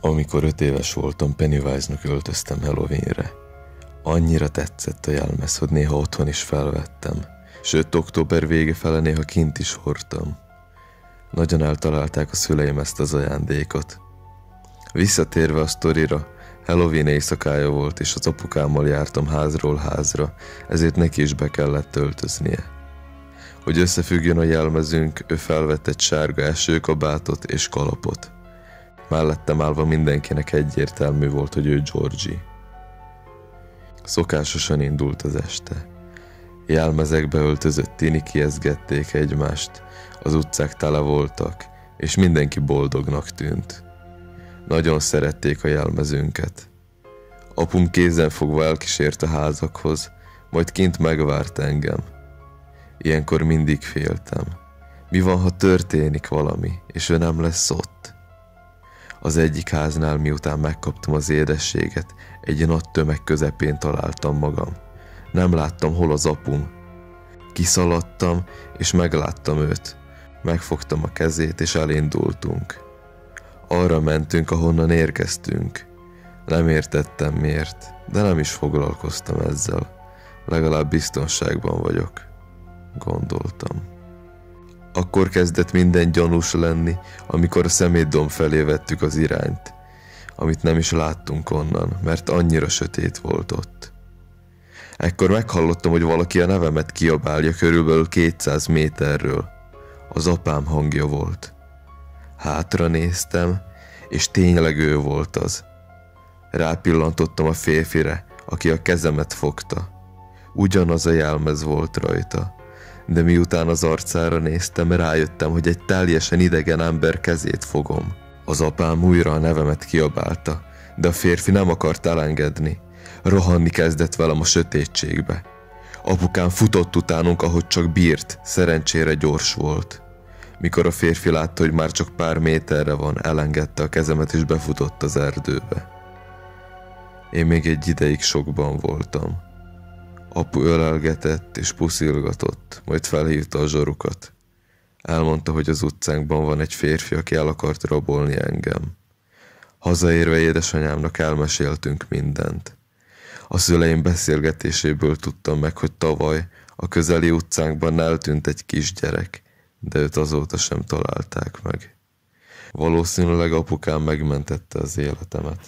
Amikor öt éves voltam, Pennywise-nak öltöztem Halloweenre. Annyira tetszett a jelmez, hogy néha otthon is felvettem. Sőt, október vége fele néha kint is hordtam. Nagyon eltalálták a szüleim ezt az ajándékot. Visszatérve a sztorira, Halloween éjszakája volt, és az apukámmal jártam házról házra, ezért neki is be kellett öltöznie. Hogy összefüggjön a jelmezünk, ő felvett egy sárga esőkabátot és kalapot. Mellettem állva mindenkinek egyértelmű volt, hogy ő Georgie. Szokásosan indult az este. Jelmezekbe öltözött tini kiezgették egymást, az utcák tele voltak, és mindenki boldognak tűnt. Nagyon szerették a jelmezünket. Apum kézen fogva elkísért a házakhoz, majd kint megvárt engem. Ilyenkor mindig féltem. Mi van, ha történik valami, és ő nem lesz ott? Az egyik háznál, miután megkaptam az édességet, egy nagy tömeg közepén találtam magam. Nem láttam, hol az apum. Kiszaladtam, és megláttam őt. Megfogtam a kezét, és elindultunk. Arra mentünk, ahonnan érkeztünk. Nem értettem miért, de nem is foglalkoztam ezzel. Legalább biztonságban vagyok, gondoltam. Akkor kezdett minden gyanús lenni, amikor a szemétdom felé vettük az irányt, amit nem is láttunk onnan, mert annyira sötét volt ott. Ekkor meghallottam, hogy valaki a nevemet kiabálja körülbelül 200 méterről. Az apám hangja volt. Hátra néztem, és tényleg ő volt az. Rápillantottam a férfire, aki a kezemet fogta. Ugyanaz a jelmez volt rajta de miután az arcára néztem, rájöttem, hogy egy teljesen idegen ember kezét fogom. Az apám újra a nevemet kiabálta, de a férfi nem akart elengedni. Rohanni kezdett velem a sötétségbe. Apukám futott utánunk, ahogy csak bírt, szerencsére gyors volt. Mikor a férfi látta, hogy már csak pár méterre van, elengedte a kezemet és befutott az erdőbe. Én még egy ideig sokban voltam. Apu ölelgetett és puszilgatott, majd felhívta a zsorukat. Elmondta, hogy az utcánkban van egy férfi, aki el akart rabolni engem. Hazaérve édesanyámnak elmeséltünk mindent. A szüleim beszélgetéséből tudtam meg, hogy tavaly a közeli utcánkban eltűnt egy kisgyerek, de őt azóta sem találták meg. Valószínűleg apukám megmentette az életemet.